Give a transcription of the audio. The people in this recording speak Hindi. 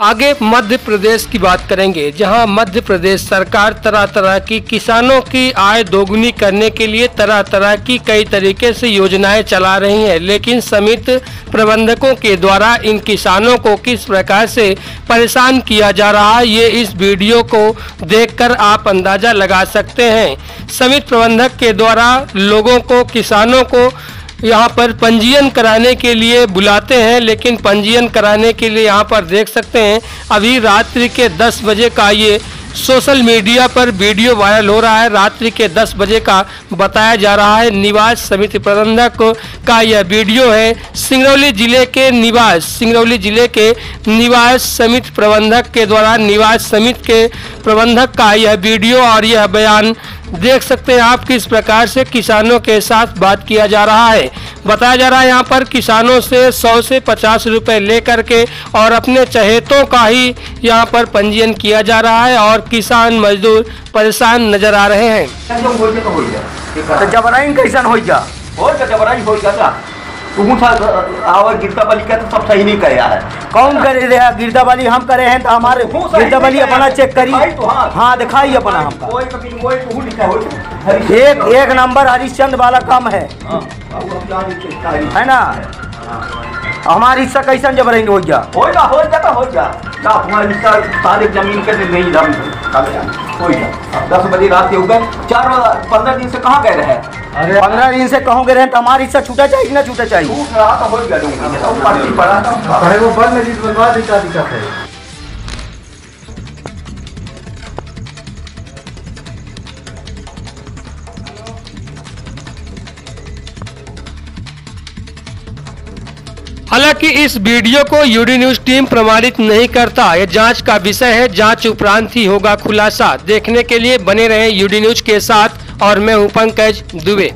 आगे मध्य प्रदेश की बात करेंगे, जहाँ मध्य प्रदेश सरकार तरह तरह की किसानों की आय दोगुनी करने के लिए तरह तरह की कई तरीके से योजनाएँ चला रही हैं, लेकिन समिति प्रबंधकों के द्वारा इन किसानों को किस प्रकार से परेशान किया जा रहा है, ये इस वीडियो को देखकर आप अंदाज़ा लगा सकते हैं। समिति प्रबंधक के द्वारा लोगों को, किसानों को यहाँ पर पंजीयन कराने के लिए बुलाते हैं, लेकिन पंजीयन कराने के लिए यहाँ पर देख सकते हैं, अभी रात्रि के 10 बजे का ये सोशल मीडिया पर वीडियो वायरल हो रहा है। रात्रि के 10 बजे का बताया जा रहा है, निवास समिति प्रबंधक का यह वीडियो है। सिंगरौली ज़िले के निवास, सिंगरौली ज़िले के निवास समिति प्रबंधक के द्वारा, निवास समिति के प्रबंधक का यह वीडियो और यह बयान देख सकते हैं आप किस प्रकार से किसानों के साथ बात किया जा रहा है। बताया जा रहा है यहाँ पर किसानों से 100 से 50 रुपए लेकर के और अपने चहेतों का ही यहाँ पर पंजीयन किया जा रहा है और किसान मजदूर परेशान नज़र आ रहे हैं। तो गिरता बलि का सब सही नहीं करा है। कौन करे रहे गिरदा वाली हम करे हैं तो हमारे गिरदा वाली अपना चेक करी। तो हाँ। हाँ दिखाई अपना हमका। कोई तू एक एक नंबर हरिश्चंद वाला काम है। हाँ है? ना? हमारी हिस्सा कैसन जबराइन हो जा हो जा हो जा हो जा ना तुम्हारी रिश्ता सारे ज़मीन के नहीं दस बजे रात के ऊपर गए चार पंद्रह दिन से कहाँ गए रहे? अरे पंद्रह दिन से कहोगे रहे? तो हमारी हिस्सा छूटा चाहिए ना छूटा चाहिए? तो हो गया दूँगी तो वो बंद हालाँकि इस वीडियो को यूडी न्यूज़ टीम प्रमाणित नहीं करता। यह जाँच का विषय है, जाँच उपरांत ही होगा खुलासा। देखने के लिए बने रहे यूडी न्यूज़ के साथ, और मैं हूँ पंकज दुबे।